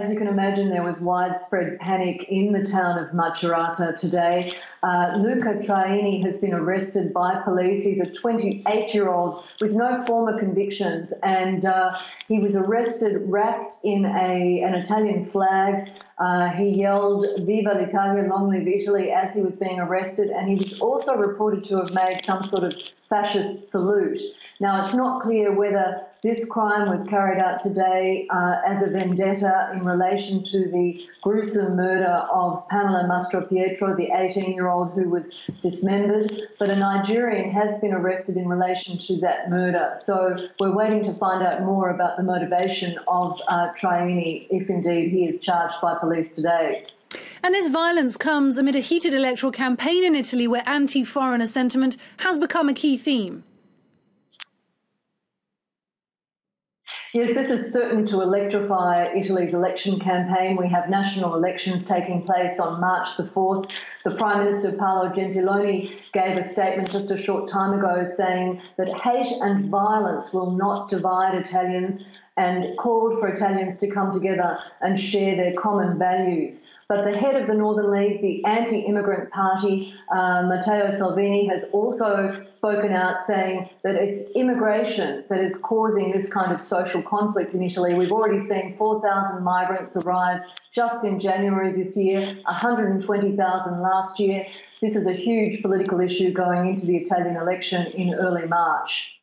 As you can imagine, there was widespread panic in the town of Macerata today. Uh, Luca Traini has been arrested by police. He's a 28 year old with no former convictions, and uh, he was arrested wrapped in a, an Italian flag. Uh, he yelled Viva l'Italia, long live Italy, as he was being arrested, and he was also reported to have made some sort of fascist salute. Now, it's not clear whether this crime was carried out today uh, as a vendetta in relation to the gruesome murder of Pamela Mastropietro, the 18 year old who was dismembered, but a Nigerian has been arrested in relation to that murder. So we're waiting to find out more about the motivation of uh, Traini, if indeed he is charged by police today. And this violence comes amid a heated electoral campaign in Italy where anti foreigner sentiment has become a key theme. Yes, this is certain to electrify Italy's election campaign. We have national elections taking place on March the 4th. The Prime Minister Paolo Gentiloni gave a statement just a short time ago saying that hate and violence will not divide Italians and called for Italians to come together and share their common values. But the head of the Northern League, the anti immigrant party, uh, Matteo Salvini, has also spoken out saying that it's immigration that is causing this kind of social conflict in Italy. We've already seen 4,000 migrants arrive just in January this year, 120,000 last year. This is a huge political issue going into the Italian election in early March.